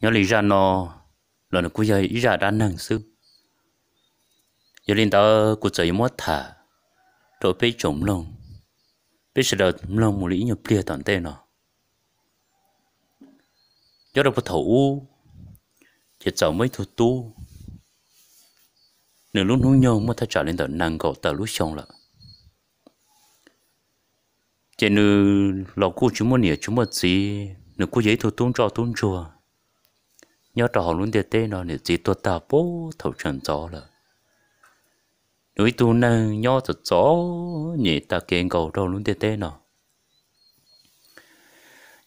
nhớ lý ra nó là nó cúi giờ ý ra đã năng sư. Giờ lên đó cũng chơi mất thả rồi bị trộm lông. Bị sợ đợt lông một lý nhiều bia toàn tên nó giờ đâu có thủ chỉ cháu mấy thu tu. Nửa lúc nuôi nhau mà thay trả lên tao năng cậu tờ lúc xong lại chỉ nửa lọ cô chúng mua nhiều chúng mua gì nửa cô giấy thu tung cho tung chùa nhớ trò luôn để tê nó nửa chỉ tuột tà bố thầu trần gió là. Núi tu nè nhớ thật gió nhị ta kiện cầu trò luôn để tê nó.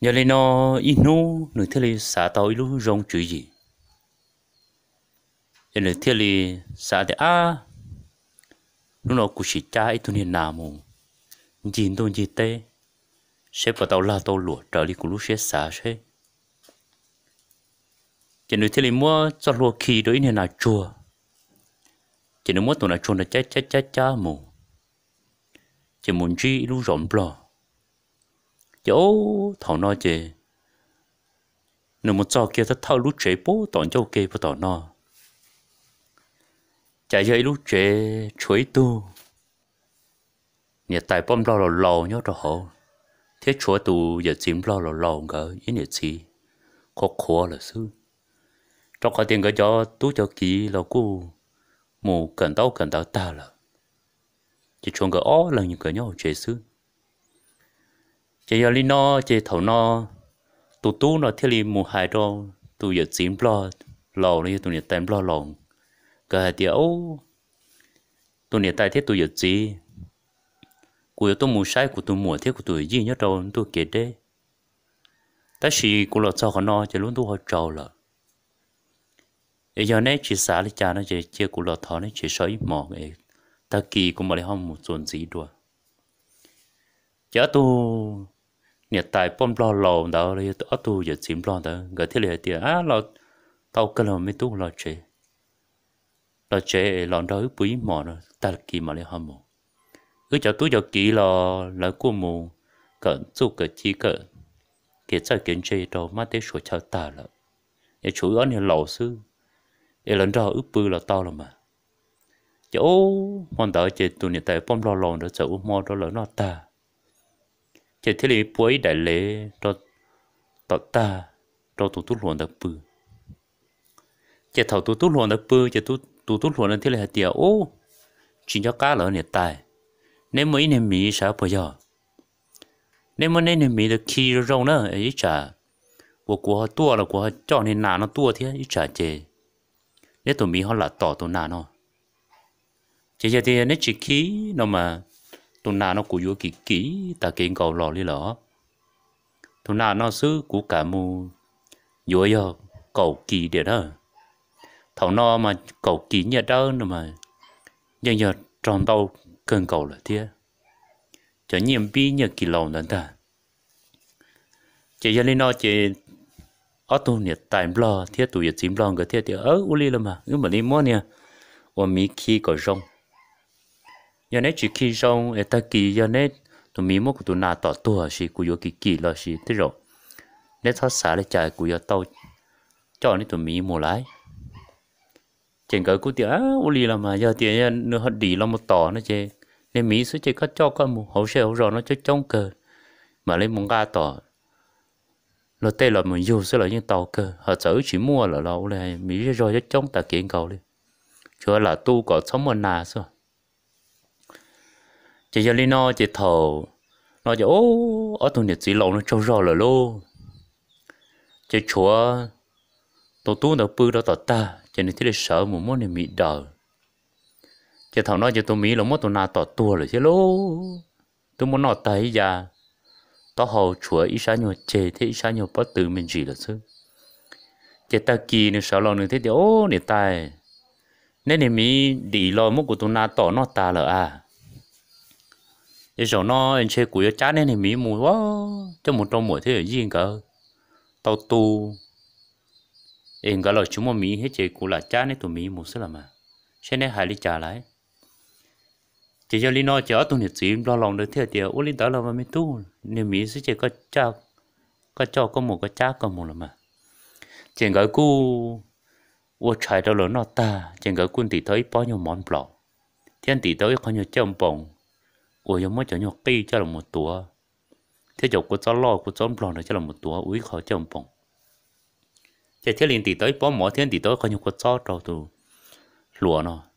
Nhớ lên nó ít nu nửa thế li xả tàu ít lúc rong chữ gì. Giờ nửa thế li xả để a, lúc nó cũng chỉ cha ít tu niên nào mù nhìn tôi gì tê sẽ vào tàu là tàu lụa trở đi cũng lúc sẽ xả sẽ chỉ nếu thế thì mua cho lụa khi đối nên là chùa. Chỉ nếu mua tụi là chùa là chết chết chết cha mù. Chỉ muốn chi lu rộn bò. Chỗ thảo nó chỉ nếu một cho kia thao lúc chế bố tọn cho kê bố đầu nó chạy chơi lúc chế chuối tu. Nhà tài bom lo lò lò nhớ rồi hổ. Thiết chúa tu giờ chìm lo lò lò ngờ, ý nghĩa gì khó khó là sư trong cái tiền cái cho tú cho kỹ là cô mù cần tao cần tao ta là chỉ chuông cái ó là những cái nhau chế sư chỉ giờ li nó chỉ thầu nó tụ tú nó thiết li mù hai đô tụ giờ chín lo lò này tụ nhà tám lo lò cái điều tụ nhà tại thiết tụ giờ gì của tôi mua sai của tôi mua thiết của tôi gì nhất đâu tôi kể đấy ta chỉ của lo cho họ nó chỉ luôn tôi họ trâu là bây giờ này chỉ xả đi cha nó chỉ chia cụ lo thọ nó chỉ sói mỏ. Ấy ta kỳ cũng mà lấy hông một chuyện gì đùa. Chả tu nhiệt tài bom lo lò đó lấy ở tu giờ chìm lo đó gỡ thiết là tiền á lo tao cái là mới tu lo chế lo chế lo đó bùi mỏ nó ta kỳ mà lấy hông một. Cứ cho tu giờ kỳ lo là của mù, cỡ chú, cỡ chi, cỡ cái cho kiến chế đó mà tới số cho ta là để chủ yếu là lão sư để lần đó ước bư là to là mà. Chỗ hoàn tới chỉ tụi nhà tại bom lo lòn đó chỗ mò đó là nó ta. Chỉ thế là bối đại lễ đó đó ta đó tụi tụi luôn được bư. Chỉ thầu tụi tụi luôn được bư chỉ tụi tụi tụi luôn là thế là tiền ô chỉ cho cá lỡ nhà tài. Nên mấy nên mì sao bây giờ nên mà nên mì được khi rồi nữa ấy chả. Của của tua là của cho nên nào nó tua thế, ấy chả chê nếu tụi mi họ là tỏ tụi nà nó. Chỉ giờ thì nếu chỉ khí, nó mà tụi nà nó cũng vô kỳ kỹ ta kiện cầu lò đi lỏ tụi nà nó xứ của cả mù, vô giờ cầu kỳ để đó. Thầu nó mà cầu kỳ nhà đó, nó mà giờ giờ tròn tàu cơn cầu là thế. Cho nhiệm bi nhà kỳ lâu đó ta. Chỉ giờ lên nó chỉ ở tu nhiệt tại lo thiết tu nhiệt chim lo cái thiết thì ở u li là mà nhưng mà đi mua nè và mi khi có rong. Giờ này chỉ khi rong ở ta kỳ giờ này tụi mi mua của tụi nà tỏ tua xí Cú yo kỳ kỳ là xí thế rồi nếu thoát xả lại chạy cú yo tàu, cho nên tụi mi mua lại chừng cái cú tiệt u li là mà giờ tiệt nó hết đi lo một tỏ nó chơi nên mi số chơi có cho con một hậu xe hậu rồi nó chơi trong cờ, mà lấy một ga tỏ là tê là mình dùng sẽ là những tàu cơ. Họ chở chỉ mua là lâu này mỹ rồi cho chống ta kiện cầu đi. Cho là tu có sống một nà sao? Chỉ cho linh nó chỉ thầu nó chỉ ô, ở tu nhiệt chỉ lâu nó trâu rồi là lô. Chỉ chúa tổ tu nó bự đó tỏ ta. Cho nên thế là sợ một món này mỹ đời. Chỉ thằng nói cho tôi mỹ là món tôi nào tỏ tua rồi chứ lô. Tôi muốn nói tay già tao hầu chúa ít sao nhiều chê thế ít sao nhiều bất tử mình gì là chứ. Chỉ ta kỳ nữa sao lo nữa thế thì, ô nè tài. Nên nè mi đi lo mốc của tôi na tỏ nó ta là à. Cái giờ nó anh chơi của cha nên nè mi mùi quá. Cho một trong mỗi thế ở gì cả. Tao tu. Em cả là chúng mà mi hết chơi của là cha nên tụi mi một số là mà cho nên hai đi trả lại chỉ cho lý nó cho tôi nhiệt gì lo lòng được thế thì ô lý đó là mà mình tu. Nên mỹ sẽ chỉ có cha, có cho, có một có cha có một là mà. Chèn cái cu ô trái đâu là nó ta. Chèn cái quân tỷ tới bao nhiêu món bò. Thiên tỷ tới có nhiều chấm bông ô giống mới cho nhiều cây cho là một tuổi thế chỗ của cháu lo, của cháu bò nó cho là một tuổi úi khó chấm bông chỉ thiên liền tỷ tới bao mỏ thiên tỷ tới có nhiều của cháu đâu tu lúa nó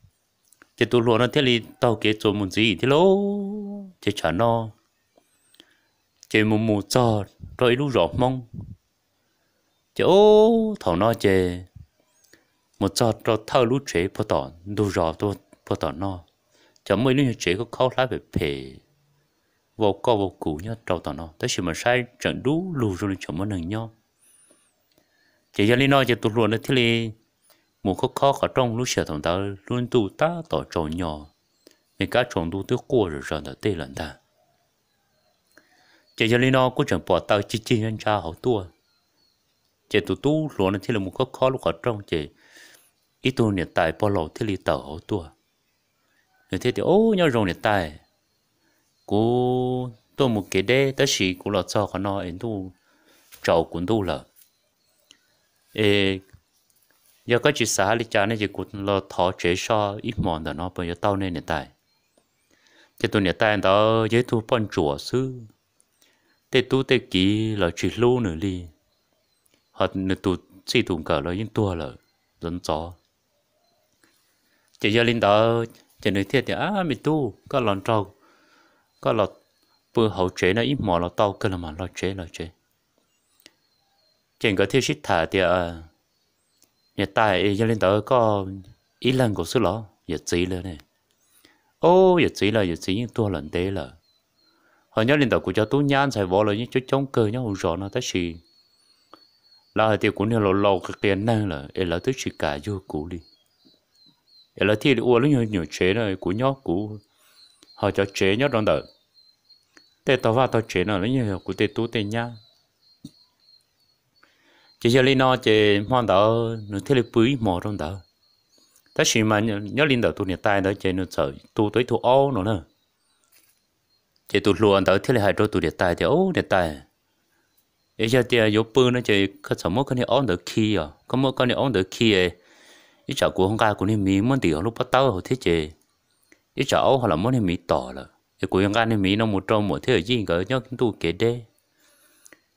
chỉ tu lúa nó thiên liền tao kế cho một gì thì lố. Chỉ trả nó chỉ một mù cho rồi lúc rõ mong chỉ ô thằng nó chỉ một cho rồi thao lúc chế bắt tỏ đủ rõ tôi bắt tỏ nó chẳng mấy lúc chế có khó lá về phê. Vô co vô cũ nhá trâu tỏ nó tới sự mà sai trận đủ lù rồi chẳng mấy nâng nhau chỉ cho lý nó chỉ tụt luôn đấy thì một khó khó ở trong lúc sợ thằng ta luôn tu ta tỏ trâu nhỏ, nên cả trồng tu tới qua rồi rồi là tê lần ta chỉ cho nên nó cũng chẳng bỏ tao chỉ chỉ nhân cha hậu tua. Chỉ tụ tu luôn thì là một khó khó lúc ở trong chỉ ít tu nhiệt tài bỏ lẩu thì li tàu hậu tua. Người thế thì ô nhau rồng nhiệt tài. Cô tôi một cái đê tất sĩ cũng là cho nó anh tu trâu cũng tu là ê giờ có chỉ xã thì cha này chỉ cũng là thọ chế so ít mòn đó nó, bây giờ tao nên nhiệt tài chỉ tôi nhiệt tài đó dễ tu phân chùa sư thế tu tê kỹ là chỉ lâu nữa đi họ nữa tu chỉ tu cả là những tua là dẫn gió. Chỉ giờ linh đó chỉ nói thiệt thì à mình tu, có lần trâu, có lọt bữa hậu chế nó ít mòn là tao cơ là mà lo chế lo chế chỉ có thiết sĩ thả thì à nhà tài giờ linh tớ có ít lần của sư lão, giờ chỉ lên này ô giờ chỉ là giờ chỉ những tua lần đấy là họ nhớ lên tớ của cho tú nhan sai võ là những chút chống cơ nhau rõ nó tới gì là thì cũng như là lâu cái tiền năng là ấy là tới chỉ cả vô cũ đi. Ấy là thì uo lúc nhiều nhiều chế này của nhóc cũ. Họ cho chế nhóc đó đợi tê tao vào tao chế nó là nhiều của tê tú tê nha chỉ cho linh nó chỉ mong đó nó thấy là bưởi mỏ trong đó ta chỉ mà nhớ linh đầu tu nhà tai đó chỉ nó sợ tu tới tu ô nữa nữa chỉ tu luôn tới thấy là hai đôi tu niệm tai thì ô niệm tai, ấy giờ thì à, yếu bự nó chỉ có sớm mất cái này on được khi à? Có mất cái này on được khi ấy ít chả của không ca của nên mỹ muốn tiểu lúc bắt đầu thế chứ ít chả ô hoặc là muốn nên mỹ tỏ là cái của không ca nên mỹ nó một trong một thế ở gì cả nhớ tu kể đây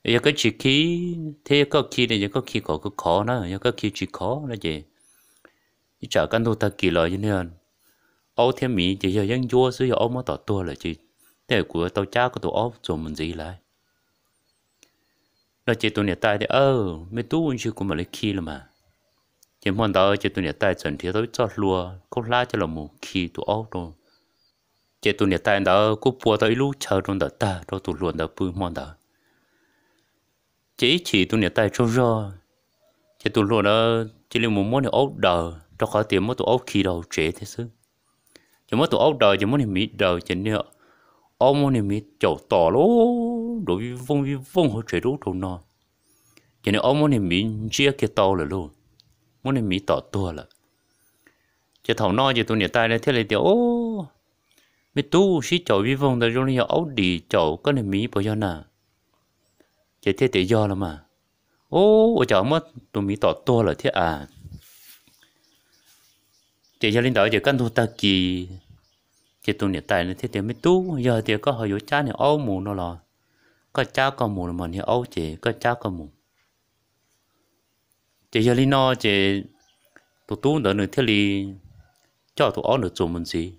giờ cái chỉ khí thế có khí này có khí có cái khó nữa giờ có khí chỉ khó nó gì chỉ chả căn tu ta kỳ lợi như thế ô thêm mỹ chỉ giờ dân vua sử dụng ô mới tỏ tua là chỉ thế của tao cha của tụi ô rồi mình gì lại nó chỉ tụi nhà tay thì ơ mấy tú quân chưa của mình lấy khí là mà chỉ muốn đó chỉ tụi nhà tay chuẩn thì tôi cho lùa không lá cho là một khí tụi ô rồi chỉ tụi nhà tay đó cũng bùa tới lúc chờ trong đó ta rồi tụi luôn đó bự mong đó chỉ chỉ tụi nhà tay cho ra chỉ tụi luôn đó chỉ là một món này ốc đờ. Cho khỏi tiền mất tụi ốc khi đầu trễ thế chứ chỉ mất tụi ốc đờ chỉ món thì mỹ đờ chỉ ấu món này mít chậu tỏ lố đối với vong với vong họ chơi đủ nọ chỉ cho ốc món này mít chia cái tàu là luôn. Món này mít tỏ tua là. Cho thầu no chỉ tôi nhà tay này thế này thì ô mít tu sĩ chậu với vong đó rồi ốc đi chậu cái này mít bao giờ nào chế thế tự do là mà ô ở chỗ mất tôi mi tỏ to là thế à? Chế cho linh đạo chỉ căn thu ta kỳ chế tôi niệm tài này thì tiền mới tu giờ thì có hồi cha này âu mù nó là có cha có mù mà thì âu chế, có cha có mù. Chế cho linh nó chế tôi tu đỡ nữa thì li cho tu âu mình gì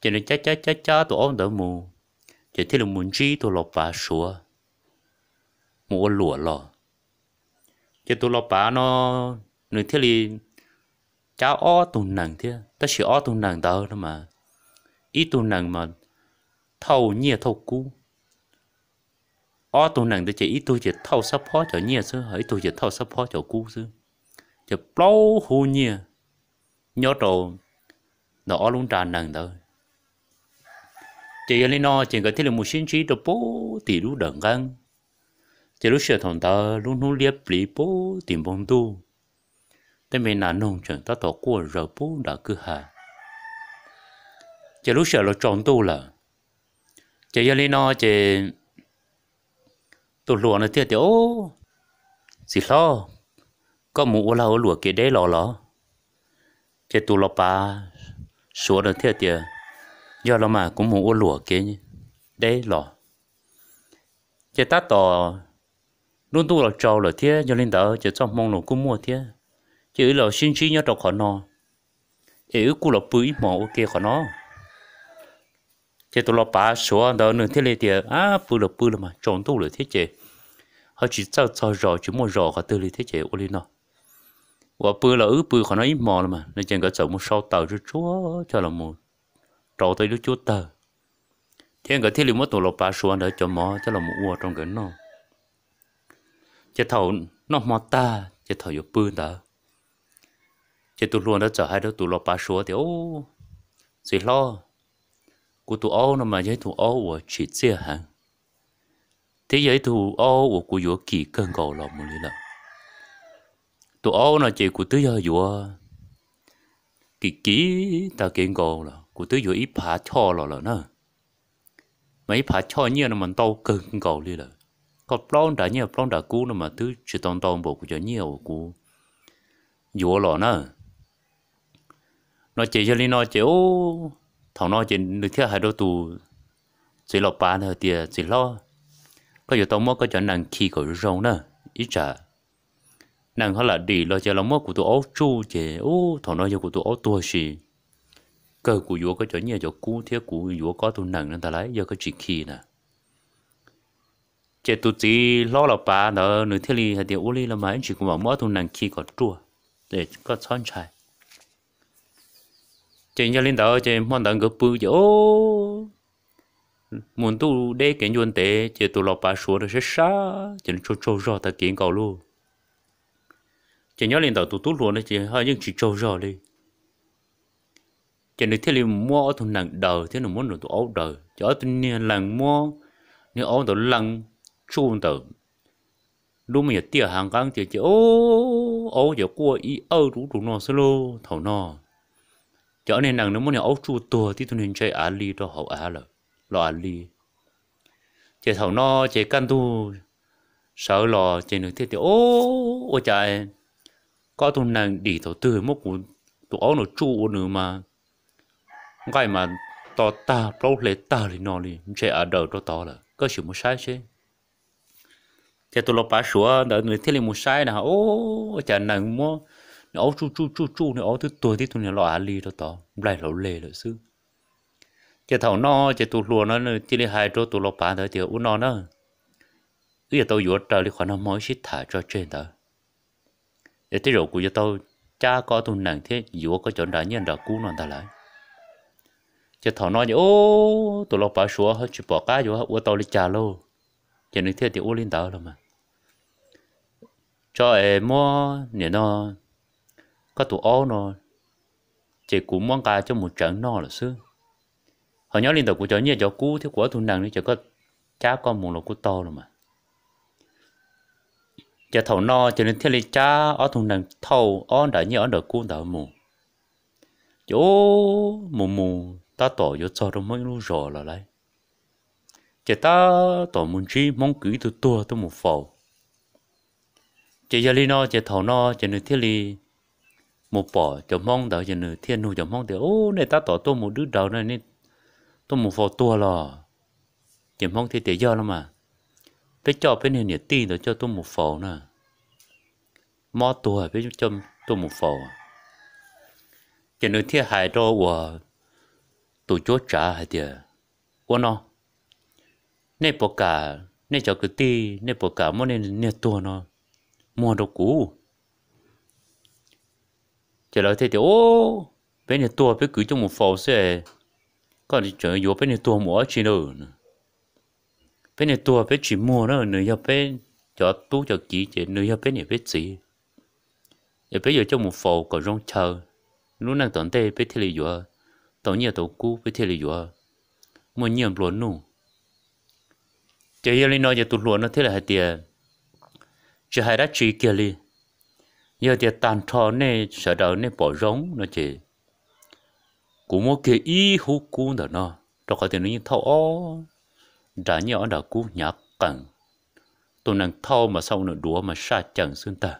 chế nên cha cha cha cha tôi âu đỡ mù. Chế thế là muốn chi tôi lọp bà sủa mua lụa lọ cái tu lọ bà nó người thì li cháu ó tu nặng thế. Ta chỉ ó tu nặng đâu mà. Ít tu nặng mà thâu nhia thâu cú. Ó tu nặng thì chỉ ít tu chỉ thâu sắp phó cho nhia chứ ít tu chỉ thâu sắp phó cho cú chứ. Chỉ bao hồ nhia nhớ đồ nó luôn tràn nặng đâu chỉ lên nó chỉ có thể là một sinh trí đồ bố tỷ lũ đẳng găng chỉ lúc sửa thằng ta luôn luôn liếc lì bố tìm bông tu thế mình là nông trường ta tỏ của rồi bố đã cứ hà chỉ lúc sợ là tròn tu là. Chỉ giờ lên nó chỉ tu lúa nó thiệt ô gì lo có mũ là ở lúa kia đấy lò lò. Chỉ tụ lọ ba số nó thiệt thì, do là mà cũng mũ ở lúa kia đấy lò. Chỉ ta tỏ luôn tu là trâu là thế cho nên đỡ chỉ trong mong nó cũng mua thế chỉ là xin chi nhớ đọc họ nó. Ấy cũng là bưởi mỏ ok họ nó. Chỉ tôi là ba số đó nữa thế này thì à bưởi là bưởi là mà chọn tu là thế chứ họ chỉ cho cho rò, chỉ mua rò họ tư lý thế chứ ô li nó. Và bưởi là ứ bưởi họ nói ít là mà, nên chẳng có sợ mua sau tàu cho chúa, cho là một trâu tới lúc chúa tờ. Thiên cái thế lý mất tôi là ba số để cho mỏ cho là một uo trong cái nó chế thầu nó mò ta chế thầu yếu bươn đó chế tụ luôn đó trở hai đứa tụ lo bá số thì, ô gì lo. Của tụ ô nó mà giấy tụ ô của chỉ chia hàng thế giới tụ ô của của yếu kỳ cơn cầu lòng một lý là tụ ô nó chỉ của tứ giờ yếu kỳ kỹ ta kiến cầu là của tứ yếu ít phá cho là là nữa mấy phá cho như là mình tao cơn cầu lý là có plon đã nhiều, plon đã cũ nó mà tứ chỉ tông tông bộ cho nhiều của yếu là nữa nó chỉ cho nên nó chỉ ô, thằng nó chỉ được theo hai đôi tù. Chỉ lọc bán thôi tiền chỉ lo. Có giờ tao mua có cho nàng khi có rong nữa ít trả nàng họ là đi lo cho nó mua của tụi áo chu chỉ ô, thằng nó cho của tụi áo tua gì cơ của vua có cho nhiều, cho cú thế của vua có tụi nàng nên ta lấy giờ có chỉ khi nè chế tụi chỉ lo là bà nó nửa thiết li hay điều uli là mà anh chỉ cũng bảo mỗi thùng nàng khi có chua để có son chạy chế nhà linh đạo chế mong đằng cái bự ô, muốn tu để cái nhuận tế chế tu lo bà số được xa chế cho cho rõ ta kiến cầu luôn. Chế nhà lên đầu tu tu luôn đấy chế hai những chỉ cho rõ đi. Chế nửa thiết li mua thùng nặng đầu thế nó muốn nửa tu ấu đầu chế ở thùng niên lằng mua, nếu ấu đầu lằng chung tử lúc mà tiệt hàng gang thì chỉ ô ô, giờ qua ý ơ đủ đủ nó solo thầu nó cho nên nàng nếu muốn ấu chu tua thì tôi nên chơi á ly đó hậu á rồi lo ali chơi thầu nó chơi căn tu, sợ lo chơi được thiết thì, ô ô trời có tu nàng đi thầu tư mốc của tụi áo nó chu nữa mà. Cái mà to ta pro lệ ta thì nó đi chơi ở đầu to to là có sự một sai chứ chỉ tôi lo bá sủa đỡ người thế là một sai nào. Ô trời nằng mua nó chu chu chu chu nó thứ tuổi thì tôi này lo à li đó tao lại lo lề rồi xứ. Chỉ thầu nó chỉ tôi lo nó chỉ là hai chỗ tôi lo bán thôi thì u nó nó. Bây giờ tôi vừa trở đi khoảng nó mới xích thả cho trên đó để thế rồi của tôi cha có tôi nặng thế vừa có chỗ đã nhận đã cú nó ta lại. Chỉ thầu nó thì ô tôi lo bán sủa, hết chỉ bỏ cá vừa u tôi đi trả luôn chỉ nên thế thì ô linh đó rồi mà. Cho em mua nè nó, có tụ ô nó, chỉ cũng mong cả cho một trận nó là xưa. Họ nhớ linh tục của cho nhiều cho cú, thiếu của thôn nàng đi chỉ có cha con một lỗ của to rồi mà. Cho thầu no cho nên thiết lý cha ở thôn đằng thầu ở đã như ở được cũ đạo mù. Chỗ mù mù ta tổ vô cho nó mới lu rò là lấy chỉ ta tổ muốn chi mong cứ từ tua tới một phò chỉ giờ li nó chỉ thầu nó chỉ nửa thiết li một bỏ cho mong đỡ chỉ nửa thiên nu cho mong thì ô, này ta tổ tôi một đứa đầu này nên tôi một phò tua lò. Chỉ mong thì để do lắm mà phải cho bên này nhiệt tin rồi cho tôi một phò nè. Mò tua phải cho tôi một phò chỉ nửa thiết hại cho của tổ chúa trả hay tiền của nó nè bộ cả nè cho cái ti nè bộ cả mua nên nè tua nó. Mua đồ cũ. Chờ đợi thế thì ô bên này tua bên cứ trong một phòng xe, có đi chơi vô bên này tua mua chỉ nữa bên này tua bên chỉ mua nó nữa giờ bên cho tú cho kỹ chỉ nữa giờ bên này bên gì giờ bây giờ trong một phòng có rong chờ. Lúc nào tận đây bên thế là vừa tàu nhiều tàu cũ bên thế là vừa mua nhiều luôn nụ chỉ giờ linh nói giờ tụt luôn nó thế là hai tiền chỉ hai đã chỉ kia đi giờ tiền tàn thọ này sợ đầu này bỏ giống nó chỉ cũng một cái ý hú cú đó nó. Cho có thể như thâu ó đã nhỏ đã cú nhạc cẳng. Tôi nàng thâu mà sau nữa đùa mà sa chẳng xuyên ta.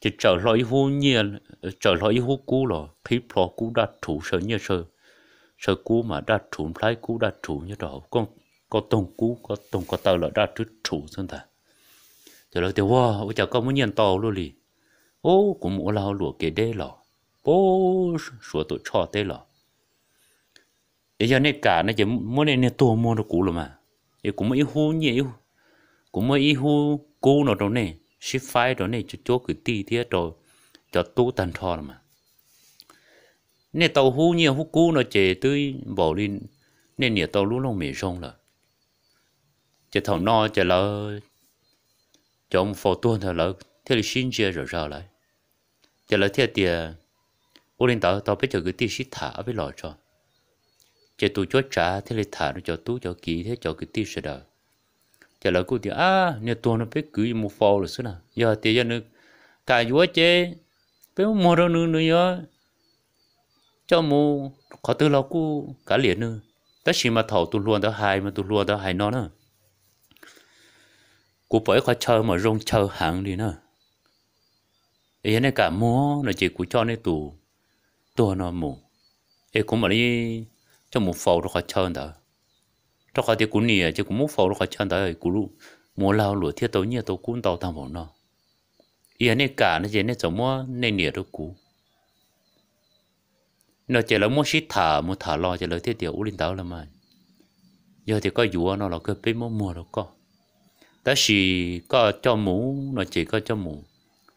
Chỉ trở lại hú nhiên trở lại hú cũ rồi khi pro cũ đã thủ sợ như sợ sợ cũ mà đã thủ lại cũ đã thủ như đó con có tổng cũ có tổng có tàu là ra trước chủ thân ta. Rồi là thì, wow, bây giờ có muốn nhận tàu luôn đi ô cũng muốn lao lụa kế đê lọ bố sửa tổ cho thế lọ bây giờ này cả này chỉ muốn này này tổ mua nó cũ rồi mà. Thì cũng mới hú nhiều cũng mới hú cũ nó đâu này ship file đó này cho chỗ cái tì thế rồi, cho tu tần thọ mà. Nên tàu hú nhiều hú cũ nó chỉ tới bỏ lên, nên nhiều tàu lúc nó mệt xong rồi chỉ thằng nó chỉ là trong phò tuần thôi là thế là xin chia rồi ra lại. Chỉ là thế tiền, ô linh tao tao biết cho cái tì xí thả với lọ cho. Chỉ tu cho trả thế là thả nó cho tu cho kỹ thế cho cái tì sẽ đời chỉ là cô thì à nhà tuần nó biết cứ một phò rồi xí nào giờ thì giờ nữa cả vua chế biết mua đâu nữa nữa giờ. Cho mua khó từ lâu cô cả liền nữa. Tất nhiên mà thầu tu luôn đó hai mà tu luôn đó hai nó nữa cô bởi khó chờ mà rong chờ hàng đi nữa ấy này cả mua là chỉ cô cho nên tù. Tù nó mù, ấy cũng mà đi cho một phẩu nó khó chờ đó cho khó thì cũng nè chứ cũng muốn phô khỏi chân tới cú lu mua lao lụa thiết tối nhiều tôi cũng tàu thằng bọn nó. Ý này cả nó chỉ nên giống mua nên nè đó cú nó chỉ là mua xí thả mua thả lo chỉ là thiết tiểu u linh tàu là mà giờ thì có dùa nó là cái bên mua mua đâu có ta chỉ có cho mũ, nó chỉ có cho mũ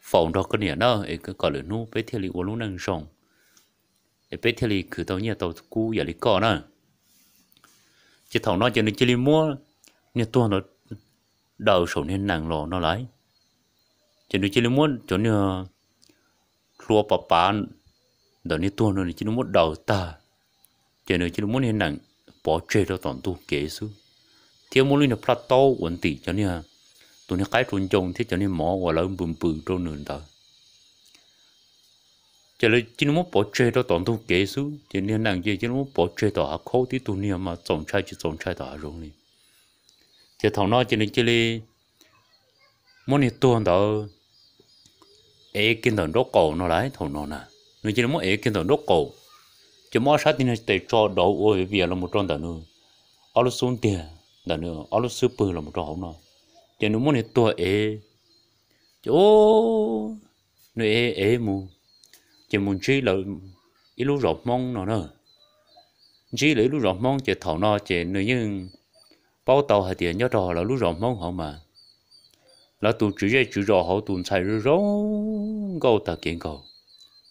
phòng đó có nè nó ấy cái gọi là nu bé thiệt lý uống lu năng rồng ấy bé thiệt lý cứ tao nhớ tao cú giờ lý có nữa chỉ thằng nó cho nên chỉ li mua nhà tôi nó đầu sổ nên nặng lò nó lấy cho nên chỉ li mua cho nên lúa bà bà đó nên tôi nó chỉ mua đầu ta cho nên chỉ đi mua nên nặng, bỏ chơi đó toàn tu kế xuống thiếu muốn lên phát plato ổn định cho nên tụi nó cái trôn trồng thế cho nên mỏ và lớn bùm bự trôn nền tờ. Cho nên chỉ muốn bỏ chơi đó toàn tung kế số cho nên nàng chơi chỉ muốn bỏ chơi đó à khó thì tụi nó mà trồng trai chỉ trồng trai đó rồi này cho thằng nó cho nên chỉ đi, muốn đi tuần đó ế kinh thần đốt cổ nó lại thằng nó nè. Nó chỉ là muốn ế kinh thần đốt cổ chỉ muốn sát thì nó để cho đầu ôi vì là một tròn đó nữa. Ở lúc xuống tiền đó nữa ở lúc super là một tròn nó cho nên muốn đi tuần ế. Chỗ nơi ế ế mù. Chỉ muốn chỉ là ít lúc rộp mong nó nữa chỉ là lúc rộp mong chỉ thầu nó chỉ nếu như bao tàu hay tiền nhớ trò là lúc rộp mong họ mà. Là tụ chủ yếu chủ rõ họ tụ xài rồi rong câu ta kiến cầu.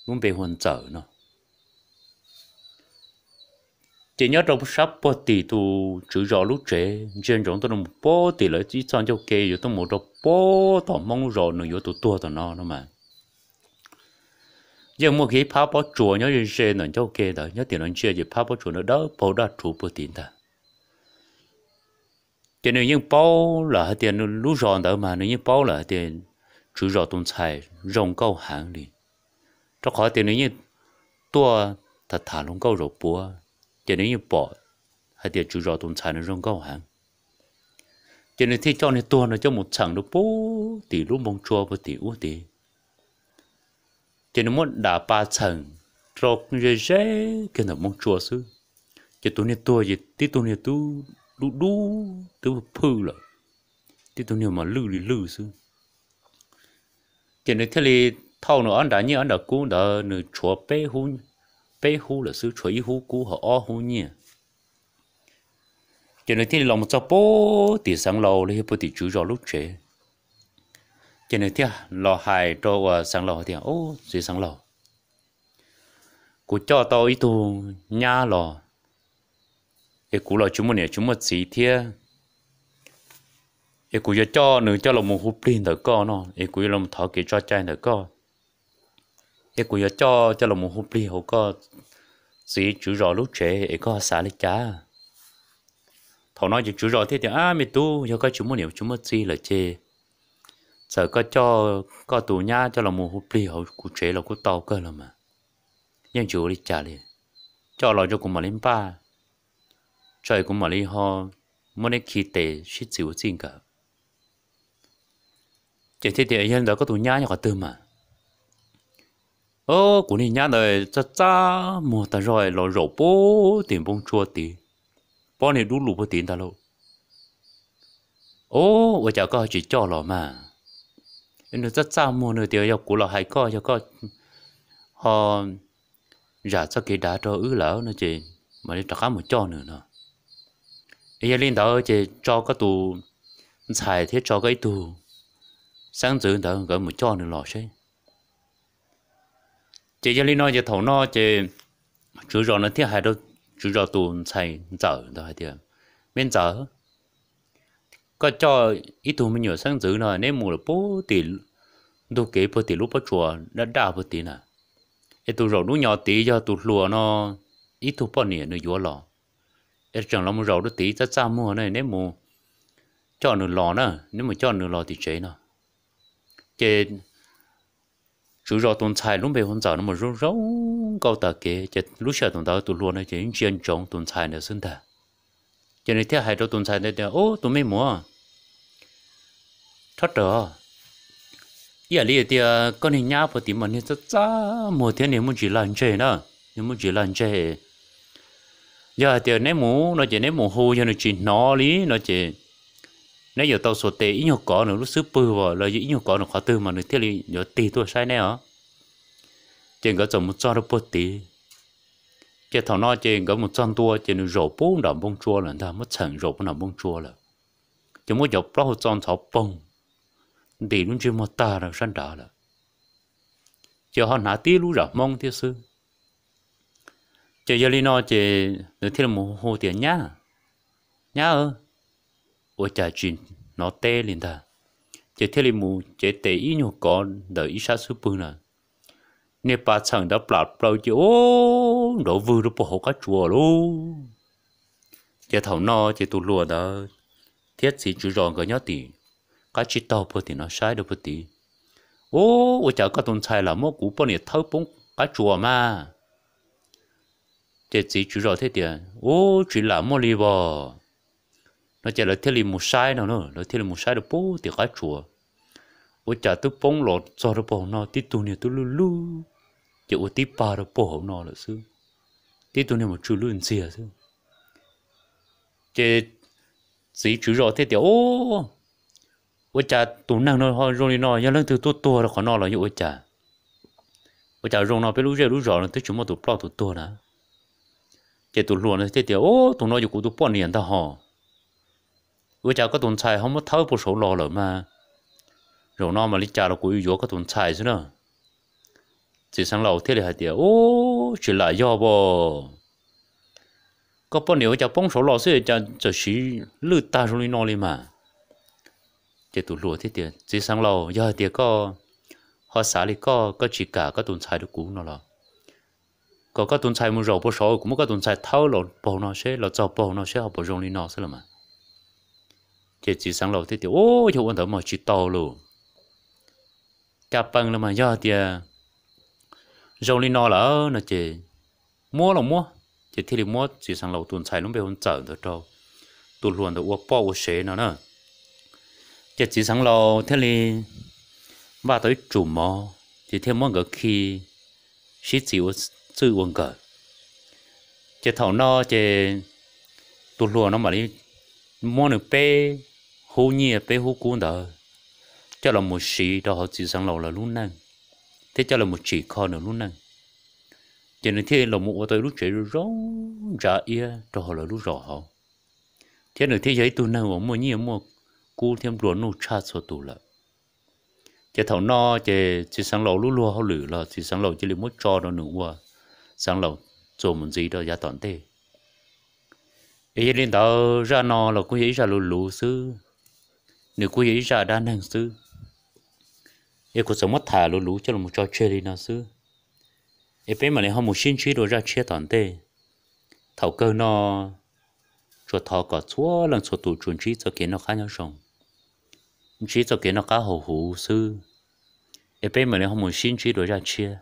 Muốn bị hoàn trở nó chỉ nhớ trong sắp bó thì tu chữ rõ lúc trẻ. Trên trong tôi đồng bó tì lại chỉ chọn cho kê rồi tôi một đọc bó tỏ mong rõ nữa rồi tôi tua tỏ nó nó mà. Giờ một khi phá bó chùa nhớ trên xe nó cho kê đó. Nhớ tiền nó chia gì phá bó chùa nó đó bó đã chủ bó tiền ta. Cho nên những bó là tiền lúc rõ đó mà, nếu những bó là tiền chữ rõ tồn tại rộng câu hàng đi. Cho khỏi tiền nếu như tua thật thả lông câu rồi búa cho này bỏ, hay tiền chủ rõ tôn tại nó rong cao hàng. cho này thế cho nên tua nó cho một chẳng nó bố thì lúc mong chua và thì ú thì cho nó muốn đá ba 层 rồi rồi dễ cái nó mong chua sư cho tôi này tôi thì tí tôi này tu đu đu tu phư rồi tí tôi này mà lư thì lư sư cho nên thế thì thâu nó ăn đã như ăn đã cũng đã nửa chua bé hun bé hu là sư chua hu cú họ o hu nhỉ Cho nên thế là một cho bố thì sáng lâu thì bố thì chú rõ lúc trẻ cho nên thế lò hài cho sang lò thì ô gì sang lò cú cho tao ít tu nhá lò cái cú lò chúng mình chúng mình gì thế cái cú cho nữa cho là một hộp pin được co nó cái cú là một thọ cái cho chai được co cái cú cho cho là một hộp đi hộp co chỉ chủ rõ lúc trẻ ấy có xả lấy cha thọ nói chỉ chủ rõ thế thì à mày tu, giờ có chúng mình chúng mất chỉ là chê. Sợ có cho, có tù nhá, cho là một hộp đi họ cụ trẻ là cụ tàu cơ là mà. Nhưng chủ đi trả liền. Cho lo cho cũng mà lên ba. Trời cũng mà đi ho, muốn đi khi tệ suýt chịu xin cả. Chỉ thế thì nhân đó có tù nhá nhà có tư mà ô cũng đi nhá đời cha cha, mua ta rồi lo rổ bố tiền bông chua tí bố này đủ lụ bố tiền ta lâu. Ô tôi chả có chỉ cho lo mà. Nên cha cha mua nữa tiêu cũ lo hay có cho có. Họ giả cho cái đá cho ứ lỡ nó chỉ mà đi trả một cho nữa nữa ấy lên đó chỉ cho cái tù, xài thế cho cái tù. Sáng giờ đó gỡ một cho nữa lo chứ chỉ cho lý nói chỉ thấu nó chỉ chủ rõ nó thiết hại đâu. Chủ rõ tù xài dở đó hay thiệt bên dở có cho ít tù mình nhiều sáng giờ nó nếu mua là bố tỷ đồ kế bố tỷ lúc bố chùa đã đa bố tỷ à ít tù rõ lúc nhỏ tí cho tù lùa nó ít tù bao nhiêu nữa vô lò, ít chẳng lắm một rõ đó tí rất xa mua này nếu mua cho nửa lò nữa nếu mà cho nửa lò thì chế nó chế chú rau tuần chai lúc bây hôm giờ nó mà rau rau câu ta kế chứ lúc sau tuần đó tụi luôn này chế chuyên trồng tuần chai nữa xin ta cho nên theo hai đôi tuần chai này thì oh, ô tụi mấy mua. Thoát rồi giờ e đi thì con hình nhá phải tìm mà nên cha mùa thiên này muốn chỉ làm chơi nữa nhưng muốn chỉ làm chơi giờ dạ, thì nếu muốn nó chỉ nếu muốn hô cho nó chỉ nó lý, nó chỉ nếu giờ tao số tệ ít nhiều có nữa, lúc xứ bự vào là ít nhiều có nó khó tư mà nó thiết lý nhớ tì tôi sai nè, hả? Trên có chồng một cho nó bớt tì. Chỉ thằng nó trên có một trăm tua trên nó rổ bốn đồng bông chua là ta, mất chẳng rổ bốn đồng bông chua là. Chỉ muốn dọc bao trăm thảo bông. Thì luôn chưa một ta là sẵn đã là. Cho họ nã tí lú rập mong thiết sư cho giờ li nó chỉ nó thiết là một hồ tiền nhá. Nhá ơ ôi chả chuyện nó tê liền ta. Chế thế là mù, chỉ tê ý nhiều con đợi ý sát sư bưng nè nè bà chẳng đã bạt bao chứ ô đổ vư được bộ cá chùa luôn chế thảo nó chế tu lùa đó. Thiết sĩ chú ròn cái nhớ tỷ cá chỉ tàu bữa thì nó sai được bữa tí ô ô chả có tôn sai là mua cú bao nè thâu bông cá chùa mà. Chế chỉ chú ròn thế tiền ô chỉ là mua li bò nó chỉ là thiết li một sai nào nữa. Nó thiết li một sai được bố thì cái chùa. Ôi chả tôi bông lọt cho nó bò nó tí tu này tôi lu lu chỉ ôi tí ba nó bỏ nó là sư tí tu này một chú luôn xìa sư chỉ chỉ chú rõ thế thì, ô, ôi chả tu năng nó họ rồi nó giờ lần từ tua tua nó còn nó là như ôi chả ôi chả rồi nó bị lú rẻ lú rõ nó tới chúng mà tụ bao tụ tua nè chỉ tụ luôn thế thì, ô tụ nó dù cũng tụ bỏ niệm ta họ ôi chả có tụ xài không mất thấu bộ số lò rồi mà rồi nó mà đi chả là cũng yếu có tụ xài chứ nữa chỉ sang lầu thế là hai tiền ô chỉ là do bò có bao nhiêu chả bông số lò xí chả chả xí lư ta rồi nó đi mà chỉ tụ lúa thế tiền chỉ sang lâu giờ tiền có họ xả đi có có chỉ cả có tuần xài được cũ nó là có có tuần xài mua rau bò số cũng có tuần xài tháo lò bò nó sẽ là cho bò nó sẽ học bò rong đi nó sẽ là mà chỉ chỉ sáng lâu thế thì ô chỗ quân thở mà chỉ to luôn cả bằng là mà giờ thì dầu lên nó là nó chỉ mua là mua. Chỉ thì mua chỉ sáng lâu tuần xài luôn bị giờ chở được đâu. Tuần luôn được uống bò uống sế nó nữa chỉ chỉ sáng lâu thế thì ba tới chủ mò. Chỉ thêm món cái khi sĩ chịu chữ uống cờ. Chỉ thầu nó chỉ tuần luôn nó mà đi mua được pe hú nhẹ bé hú cuốn đó cho là một sĩ đó họ chỉ sáng lầu là luôn năng thế cho là một chỉ kho nữa luôn năng cho nên thế là một tôi lúc chạy rõ ra ia cho họ là lúc rõ họ. Thế nữa thế giới tôi năng của mua nhiều mua cú thêm ruộng nô cha số tù là chỉ thầu no chỉ chỉ sáng lầu lúc lúa họ lử là chỉ sáng lầu chỉ lấy một cho nó nữa qua sáng một gì đó giá toàn tê ấy lên đó ra nó là cũng ấy ra lù lù sư nếu cô ấy ra đan hàng sư em có sống mất thả lù lũ cho là một trò chơi đi nào sư. Em bé mà lại họ một xin trí đồ ra chia toàn tê. Thảo cơ nó cho thọ cả chúa, lần số tụ chuẩn trí cho kiến nó khá nhau sống chỉ cho kiến nó cá hồ hủ sư. Em bé mà lại không một xin trí đồ ra chia.